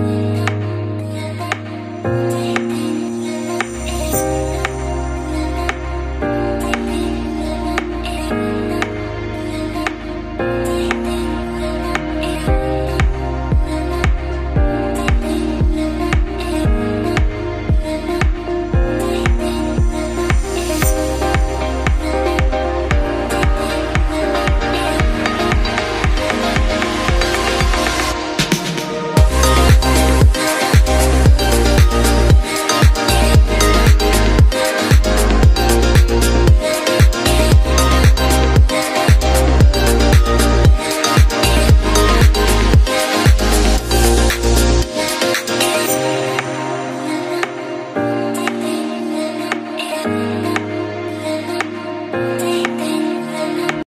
你。